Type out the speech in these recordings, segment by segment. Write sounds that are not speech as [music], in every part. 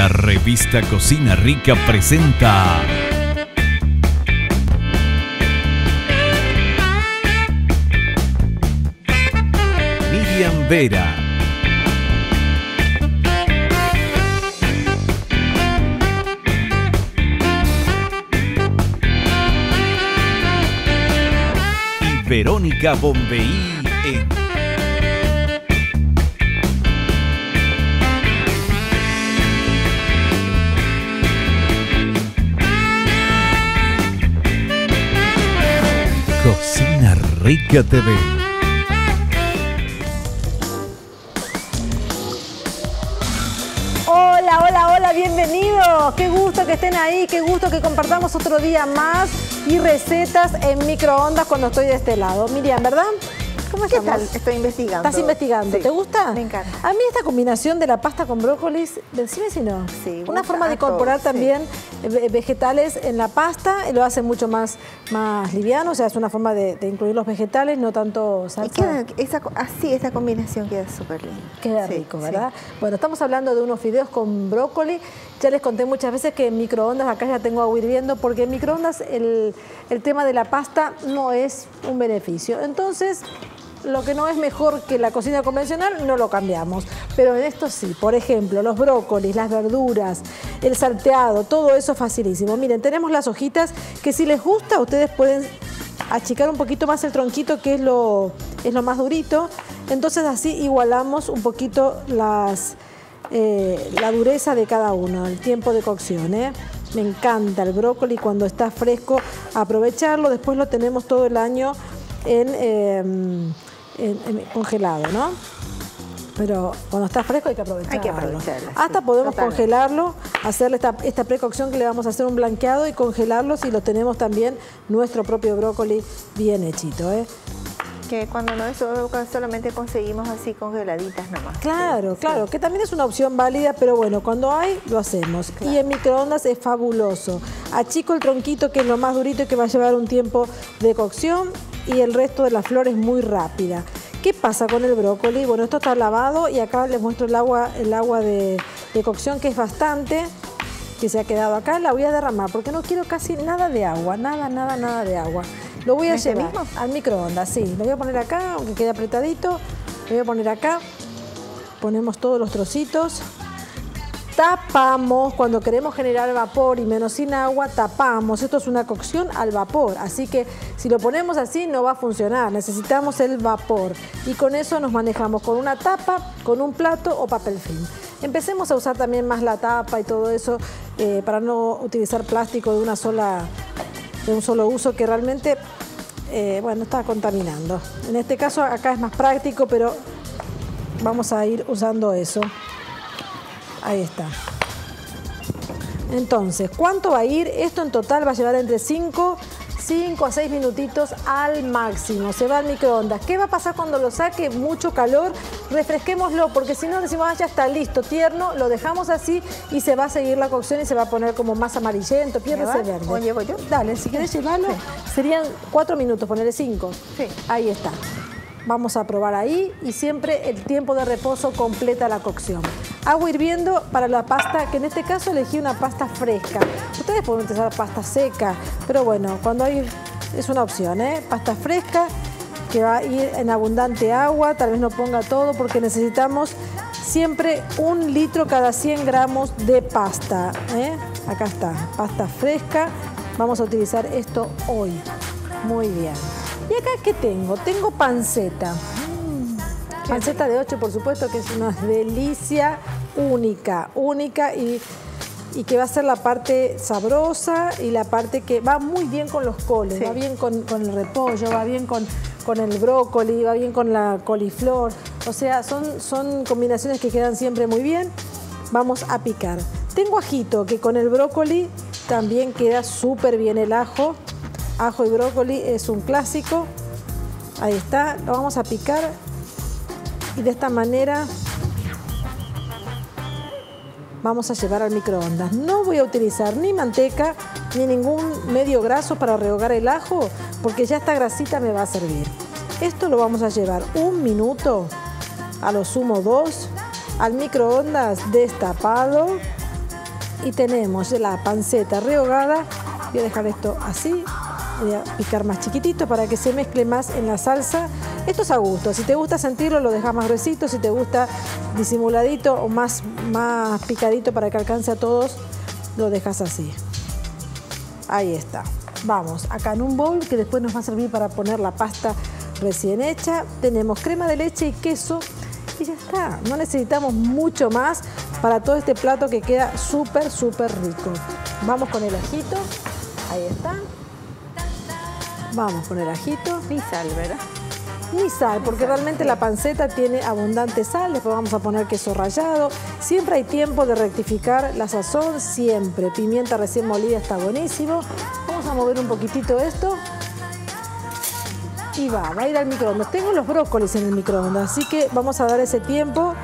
La revista Cocina Rica presenta Miriam Vera. Y Verónica Bombeí en Rica TV. Hola, hola, hola, bienvenidos. Qué gusto que estén ahí, qué gusto que compartamos otro día más y recetas en microondas cuando estoy de este lado. Miriam, ¿verdad? ¿Cómo ¿Qué estamos? tal? Estoy investigando. ¿Estás investigando? Sí. ¿Te gusta? Me encanta. A mí esta combinación de la pasta con brócolis, decime si no. Sí, Una forma de incorporar también eh, ve- vegetales en la pasta y lo hace mucho más, más liviano, o sea, es una forma de, de incluir los vegetales, no tanto Y salsa. queda, esa, co- así, esa combinación queda súper linda. Queda Sí, rico. ¿verdad? Bueno, estamos hablando de unos fideos con brócoli. Ya les conté muchas veces que en microondas, acá ya tengo agua hirviendo, porque en microondas el, el tema de la pasta no es un beneficio. Entonces, lo que no es mejor que la cocina convencional, no lo cambiamos. Pero en esto sí, por ejemplo, los brócolis, las verduras, el salteado, todo eso facilísimo. Miren, tenemos las hojitas que si les gusta, ustedes pueden achicar un poquito más el tronquito, que es lo, es lo más durito. Entonces así igualamos un poquito eh, la dureza de cada uno, el tiempo de cocción. ¿eh? Me encanta el brócoli cuando está fresco, aprovecharlo. Después lo tenemos todo el año en, eh, en- en congelado, ¿no? Pero cuando está fresco hay que aprovecharlo. Hay que aprovecharlo, Hasta podemos totalmente. congelarlo, hacerle esta, esta precocción que le vamos a hacer un blanqueado y congelarlo si lo tenemos también nuestro propio brócoli bien hechito. ¿eh? Que cuando no es solamente conseguimos así congeladitas nomás. Claro, Sí, claro, que también es una opción válida, pero bueno, cuando hay, lo hacemos. Y en microondas es fabuloso. Achico el tronquito, que es lo más durito y que va a llevar un tiempo de cocción, y el resto de la flor es muy rápida. ¿Qué pasa con el brócoli? Bueno, esto está lavado y acá les muestro el agua, el agua de, de cocción, que es bastante, que se ha quedado acá. La voy a derramar porque no quiero casi nada de agua, nada, nada, nada de agua. Lo voy a ¿En este llevar mismo? al microondas, sí. Lo voy a poner acá, aunque quede apretadito. Lo voy a poner acá. Ponemos todos los trocitos. Tapamos, cuando queremos generar vapor y menos sin agua, tapamos. Esto es una cocción al vapor, así que si lo ponemos así no va a funcionar. Necesitamos el vapor y con eso nos manejamos con una tapa, con un plato o papel film. Empecemos a usar también más la tapa y todo eso eh, para no utilizar plástico de una sola, de un solo uso que realmente eh, bueno, está contaminando. En este caso acá es más práctico, pero vamos a ir usando eso. Ahí está. Entonces, ¿cuánto va a ir? Esto en total va a llevar entre 5, 5 a 6 minutitos al máximo. Se va al microondas. ¿Qué va a pasar cuando lo saque? Mucho calor. Refresquémoslo, porque si no decimos, ah, ya está listo, tierno, lo dejamos así y se va a seguir la cocción y se va a poner como más amarillento, pierde ¿Me ese verde. ¿O llevo yo? Dale, si quieres [laughs] llevarlo, serían 4 minutos, ponerle 5. Sí. Ahí está. Vamos a probar ahí y siempre el tiempo de reposo completa la cocción. Agua hirviendo para la pasta, que en este caso elegí una pasta fresca. Ustedes pueden utilizar pasta seca, pero bueno, cuando hay es una opción, ¿eh? Pasta fresca que va a ir en abundante agua, tal vez no ponga todo porque necesitamos siempre un litro cada 100 gramos de pasta. ¿eh? Acá está, pasta fresca. Vamos a utilizar esto hoy. Muy bien. ¿Y acá qué tengo? Tengo panceta. Mm, Panceta de 8, por supuesto, que es una delicia única, única y, y que va a ser la parte sabrosa y la parte que va muy bien con los coles, Sí. va bien con, con el repollo, va bien con, con el brócoli, va bien con la coliflor. O sea, son, son combinaciones que quedan siempre muy bien. Vamos a picar. Tengo ajito, que con el brócoli también queda súper bien el ajo. Ajo y brócoli es un clásico. Ahí está, lo vamos a picar y de esta manera vamos a llevar al microondas. No voy a utilizar ni manteca ni ningún medio graso para rehogar el ajo porque ya esta grasita me va a servir. Esto lo vamos a llevar un minuto, a lo sumo dos, al microondas destapado y tenemos la panceta rehogada. Voy a dejar esto así, voy a picar más chiquitito para que se mezcle más en la salsa. Esto es a gusto, si te gusta sentirlo lo dejas más gruesito, si te gusta disimuladito o más, más picadito para que alcance a todos, lo dejas así. Ahí está. Vamos, acá en un bowl que después nos va a servir para poner la pasta recién hecha. Tenemos crema de leche y queso y ya está. No necesitamos mucho más para todo este plato que queda súper, súper rico. Vamos con el ajito. Ahí está. Vamos con el ajito. Ni sal, ¿verdad? Ni sal, porque realmente la panceta tiene abundante sal. Después vamos a poner queso rallado. Siempre hay tiempo de rectificar la sazón, siempre. Pimienta recién molida está buenísimo. Vamos a mover un poquitito esto y va, va a ir al microondas. Tengo los brócolis en el microondas, así que vamos a dar ese tiempo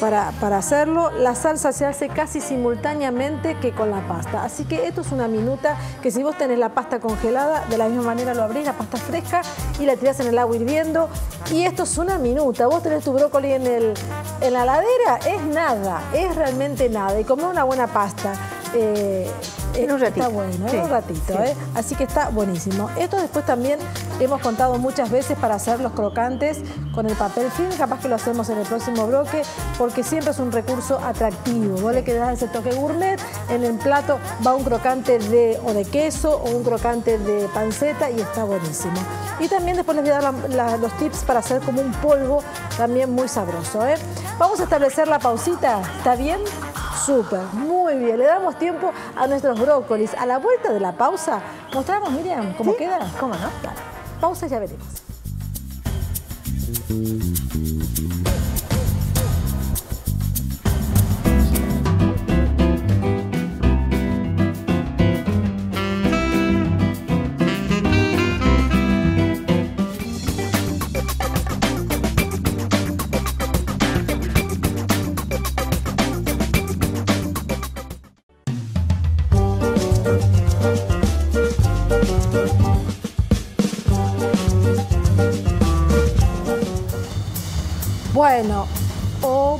para, para, hacerlo. La salsa se hace casi simultáneamente que con la pasta. Así que esto es una minuta que si vos tenés la pasta congelada, de la misma manera lo abrís, la pasta fresca, y la tirás en el agua hirviendo. Y esto es una minuta. Vos tenés tu brócoli en, el, en la ladera, es nada, es realmente nada. Y comer una buena pasta. Eh, en un ratito. Está bueno, sí, en un ratito, sí. ¿eh? Así que está buenísimo. Esto después también hemos contado muchas veces para hacer los crocantes con el papel film. Capaz que lo hacemos en el próximo bloque porque siempre es un recurso atractivo. Vos le querés dar ese toque gourmet. En el plato va un crocante de, o de queso o un crocante de panceta y está buenísimo. Y también después les voy a dar la- la- los tips para hacer como un polvo también muy sabroso. ¿eh? Vamos a establecer la pausita. ¿Está bien? Súper, muy bien. Le damos tiempo a nuestros brócolis. A la vuelta de la pausa, mostramos, Miriam, cómo ¿Sí? queda. ¿Cómo no? Dale. Pausa y ya veremos. Bueno, o,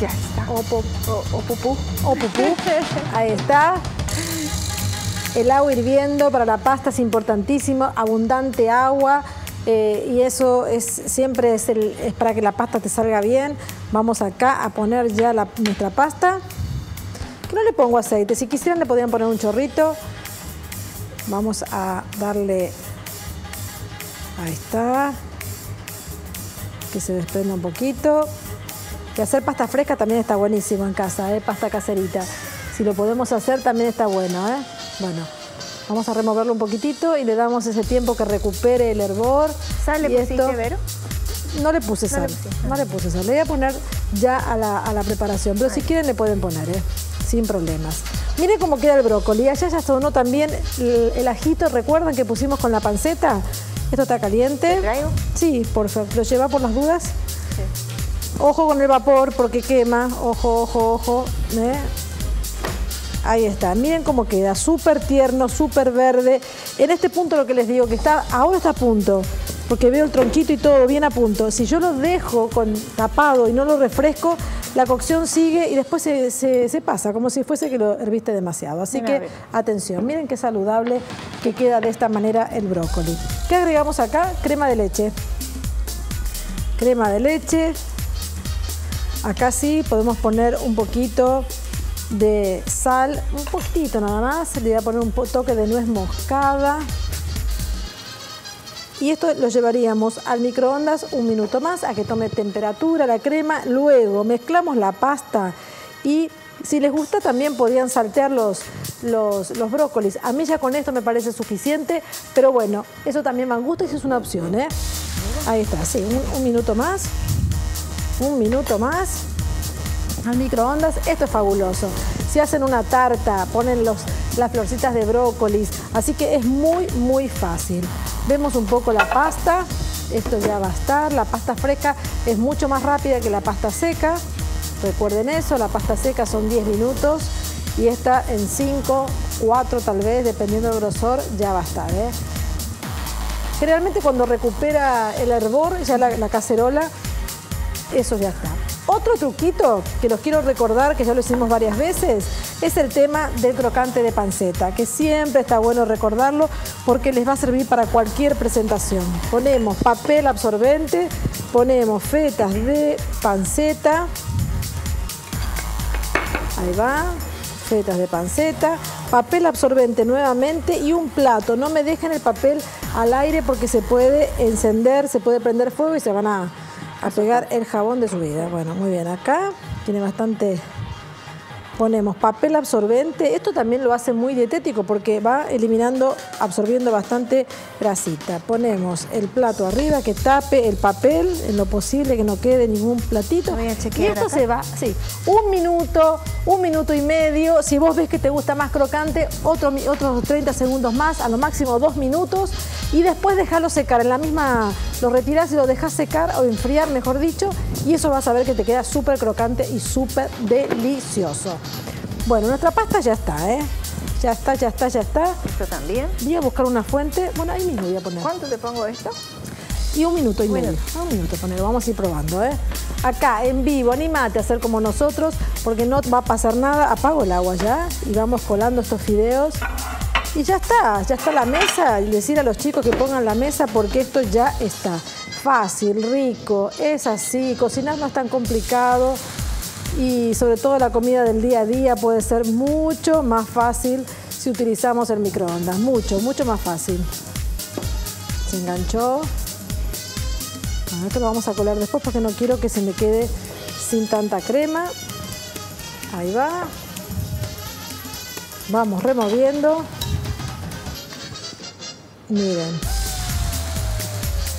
Ya está. o, po- o- o pupú, o pupú. [laughs] Ahí está. El agua hirviendo para la pasta es importantísimo, abundante agua. eh, y eso es siempre es, el- es para que la pasta te salga bien. Vamos acá a poner ya la- nuestra pasta. Que no le pongo aceite, si quisieran le podrían poner un chorrito. Vamos a darle, ahí está, que se desprenda un poquito. Y hacer pasta fresca también está buenísimo en casa, ¿eh? pasta caserita. Si lo podemos hacer también está bueno. ¿eh? Bueno, vamos a removerlo un poquitito y le damos ese tiempo que recupere el hervor. ¿Sal le Y pusiste, esto- Vero? No le puse No sal, le pusiste. no le puse sal. Le voy a poner ya a la, a la preparación, pero si quieren le pueden poner, ¿eh? sin problemas. Miren cómo queda el brócoli. Allá ya sonó también el, el ajito, ¿recuerdan que pusimos con la panceta? Esto está caliente. ¿Te traigo? Sí, por favor. ¿Lo lleva por las dudas? Sí. Ojo con el vapor porque quema. Ojo, ojo, ojo. ¿eh? Ahí está. Miren cómo queda. Súper tierno, súper verde. En este punto lo que les digo, que está, ahora está a punto. Porque veo el tronquito y todo bien a punto. Si yo lo dejo con tapado y no lo refresco, la cocción sigue y después se, se- se pasa, como si fuese que lo herviste demasiado. Así Una que vez. atención, miren qué saludable que queda de esta manera el brócoli. ¿Qué agregamos acá? Crema de leche. Crema de leche. Acá sí podemos poner un poquito de sal, un poquitito nada más. Le voy a poner un toque de nuez moscada. Y esto lo llevaríamos al microondas un minuto más a que tome temperatura la crema. Luego mezclamos la pasta y si les gusta también podrían saltear los, los, los brócolis. A mí ya con esto me parece suficiente, pero bueno, eso también me gusta y es una opción. ¿eh? Ahí está, sí, un, un minuto más. Un minuto más al microondas. Esto es fabuloso. Si hacen una tarta, ponen los, las florcitas de brócolis. Así que es muy, muy fácil. Vemos un poco la pasta. Esto ya va a estar. La pasta fresca es mucho más rápida que la pasta seca. Recuerden eso, la pasta seca son 10 minutos y esta en 5, 4 tal vez, dependiendo del grosor, ya va a estar. ¿eh? Generalmente cuando recupera el hervor, ya la, la cacerola, eso ya está. Otro truquito que los quiero recordar, que ya lo hicimos varias veces, es el tema del crocante de panceta, que siempre está bueno recordarlo porque les va a servir para cualquier presentación. Ponemos papel absorbente, ponemos fetas de panceta, ahí va, fetas de panceta, papel absorbente nuevamente y un plato. No me dejen el papel al aire porque se puede encender, se puede prender fuego y se van a, a pegar el jabón de su vida. Bueno, muy bien, acá tiene bastante ponemos papel absorbente. Esto también lo hace muy dietético porque va eliminando, absorbiendo bastante grasita. Ponemos el plato arriba que tape el papel en lo posible, que no quede ningún platito. Voy a y chequear esto acá. se va, sí, un minuto, un minuto y medio. Si vos ves que te gusta más crocante, otro, otros 30 segundos más, a lo máximo dos minutos. Y después dejarlo secar. En la misma, lo retirás y lo dejas secar o enfriar, mejor dicho. Y eso vas a ver que te queda súper crocante y súper delicioso. Bueno, nuestra pasta ya está, ¿eh? Ya está, ya está, ya está. Esto también. Voy a buscar una fuente. Bueno, ahí mismo voy a poner. ¿Cuánto te pongo esto? Y un minuto y medio. Ah, Un minuto, poner. Vamos a ir probando, ¿eh? Acá, en vivo, animate a hacer como nosotros, porque no va a pasar nada. Apago el agua ya y vamos colando estos fideos. Y ya está, ya está la mesa. Y decir a los chicos que pongan la mesa porque esto ya está. Fácil, rico, es así. Cocinar no es tan complicado. Y sobre todo la comida del día a día puede ser mucho más fácil si utilizamos el microondas. Mucho, mucho más fácil. Se enganchó. Bueno, esto lo vamos a colar después porque no quiero que se me quede sin tanta crema. Ahí va. Vamos removiendo. Miren.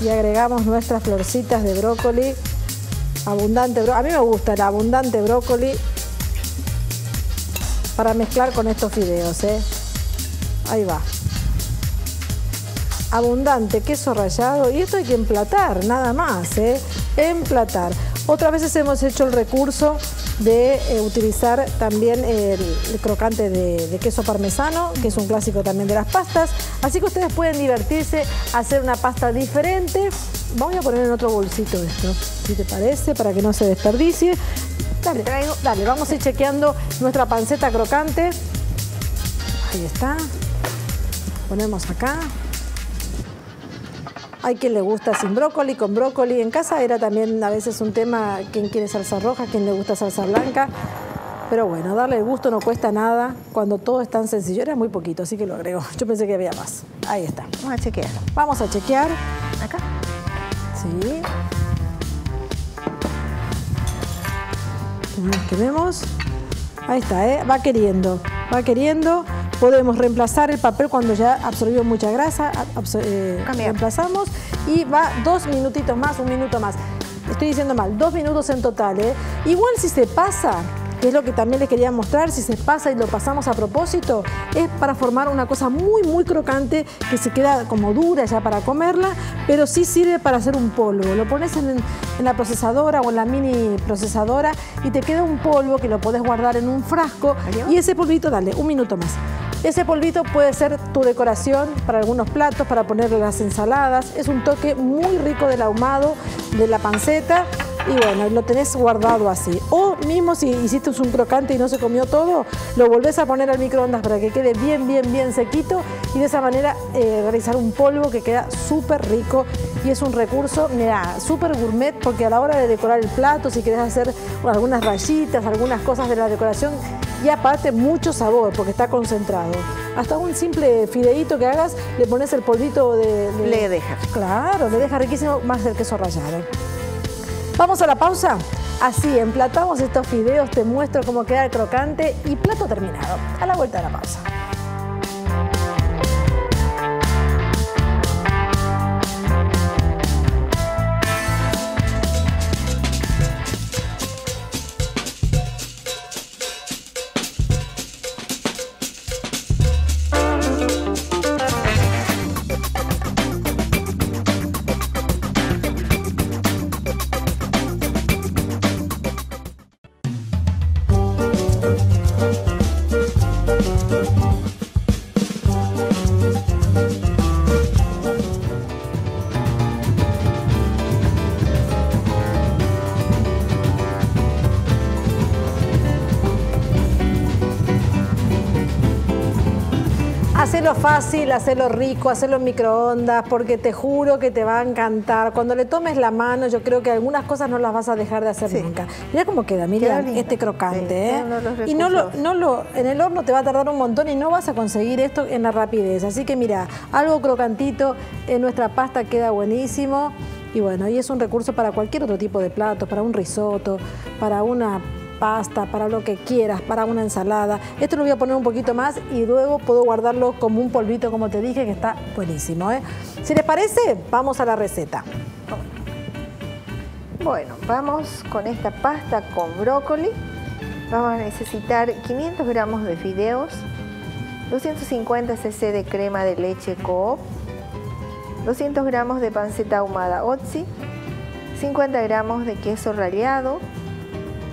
Y agregamos nuestras florcitas de brócoli. Abundante brócoli. A mí me gusta el abundante brócoli para mezclar con estos fideos. ¿eh? Ahí va abundante queso rallado y esto hay que emplatar, nada más, ¿eh? emplatar. Otras veces hemos hecho el recurso de eh, utilizar también el, crocante de, de queso parmesano, que es un clásico también de las pastas, así que ustedes pueden divertirse, hacer una pasta diferente. Voy a poner en otro bolsito esto, si te parece, para que no se desperdicie. Dale, Traigo. dale, vamos a ir chequeando nuestra panceta crocante. Ahí está. Ponemos acá. Hay quien le gusta sin brócoli, con brócoli. En casa era también a veces un tema, quién quiere salsa roja, quién le gusta salsa blanca. Pero bueno, darle el gusto no cuesta nada cuando todo es tan sencillo. Era muy poquito, así que lo agrego. Yo pensé que había más. Ahí está. Vamos a chequear. Vamos a chequear. Acá. Sí. Que vemos. Ahí está, ¿eh? va queriendo, va queriendo. Podemos reemplazar el papel cuando ya absorbió mucha grasa, ab- absor- eh, reemplazamos y va dos minutitos más, un minuto más. Estoy diciendo mal, dos minutos en total. ¿eh? Igual si se pasa, que es lo que también les quería mostrar, si se pasa y lo pasamos a propósito, es para formar una cosa muy, muy crocante que se queda como dura ya para comerla, pero sí sirve para hacer un polvo. Lo pones en, en la procesadora o en la mini procesadora y te queda un polvo que lo podés guardar en un frasco ¿Adiós? y ese polvito, dale, un minuto más. Ese polvito puede ser tu decoración para algunos platos, para ponerle las ensaladas. Es un toque muy rico del ahumado, de la panceta. Y bueno, lo tenés guardado así. O mismo si hiciste un crocante y no se comió todo, lo volvés a poner al microondas para que quede bien, bien, bien sequito. Y de esa manera eh, realizar un polvo que queda súper rico. Y es un recurso, mira, súper gourmet porque a la hora de decorar el plato, si querés hacer algunas rayitas, algunas cosas de la decoración, y aparte mucho sabor porque está concentrado. Hasta un simple fideíto que hagas, le pones el polvito de... de- Le deja. Claro, le deja riquísimo más del queso rallado. Vamos a la pausa. Así, emplatamos estos fideos, te muestro cómo queda el crocante y plato terminado. A la vuelta de la pausa. Hacelo fácil, hacelo rico, hacelo en microondas, porque te juro que te va a encantar. Cuando le tomes la mano, yo creo que algunas cosas no las vas a dejar de hacer nunca. Mira cómo queda, mira este crocante, ¿eh? Y no lo, no lo, en el horno te va a tardar un montón y no vas a conseguir esto en la rapidez. Así que mira, algo crocantito en nuestra pasta queda buenísimo. Y bueno, y es un recurso para cualquier otro tipo de plato, para un risotto, para una pasta, para lo que quieras, para una ensalada. Esto lo voy a poner un poquito más y luego puedo guardarlo como un polvito, como te dije, que está buenísimo. ¿eh? Si les parece, vamos a la receta. Bueno, vamos con esta pasta con brócoli. Vamos a necesitar 500 gramos de fideos, 250 cc de crema de leche Coop, 200 gramos de panceta ahumada Otzi, 50 gramos de queso rallado,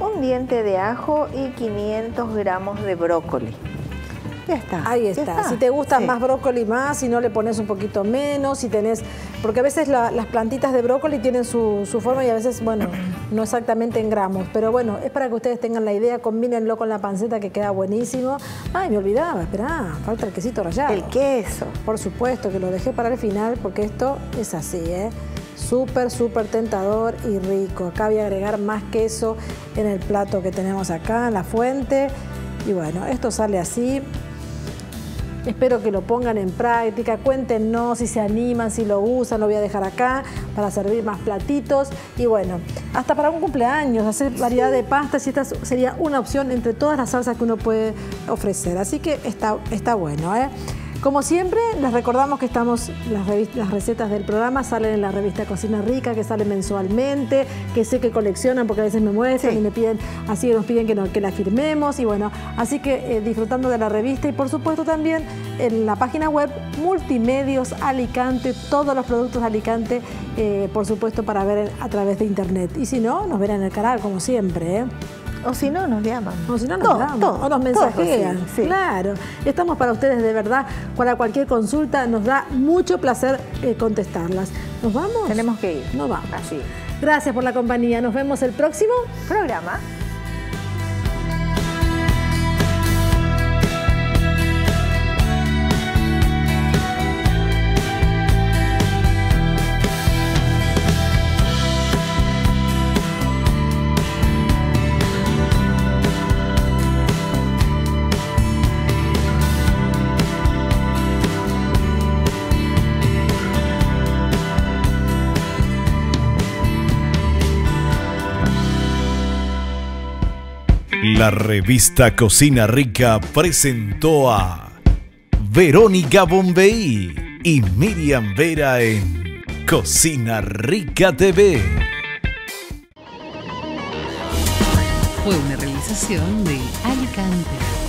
un diente de ajo y 500 gramos de brócoli. Ya está. Ahí está. Si te gusta más brócoli más, si no le pones un poquito menos, si tenés... Porque a veces las plantitas de brócoli tienen su, forma y a veces, bueno, no exactamente en gramos. Pero bueno, es para que ustedes tengan la idea, combínenlo con la panceta que queda buenísimo. Ay, me olvidaba, esperá, falta el quesito rallado. El queso. Por supuesto, que lo dejé para el final porque esto es así, ¿eh? Súper, súper tentador y rico. Acá voy a agregar más queso en el plato que tenemos acá, en la fuente. Y bueno, esto sale así. Espero que lo pongan en práctica, cuéntenos si se animan, si lo usan, lo voy a dejar acá para servir más platitos. Y bueno, hasta para un cumpleaños, hacer variedad de pastas y esta sería una opción entre todas las salsas que uno puede ofrecer. Así que está, está bueno, ¿eh? Como siempre, les recordamos que estamos, las, recetas del programa salen en la revista Cocina Rica, que sale mensualmente, que sé que coleccionan porque a veces me muestran y me piden, así nos piden que, que la firmemos y bueno, así que eh, disfrutando de la revista y por supuesto también en la página web Multimedios Alicante, todos los productos de Alicante, eh, por supuesto para ver a través de internet. Y si no, nos verán en el canal como siempre. ¿eh? O si no, nos llaman. O si no, nos llaman. o nos mensajean. Claro. Estamos para ustedes de verdad. Para cualquier consulta, nos da mucho placer eh, contestarlas. ¿Nos vamos? Tenemos que ir. Nos vamos. Así. Gracias por la compañía. Nos vemos el próximo programa. La revista Cocina Rica presentó a Verónica Bombeí y Miriam Vera en Cocina Rica TV. Fue una realización de Alicante.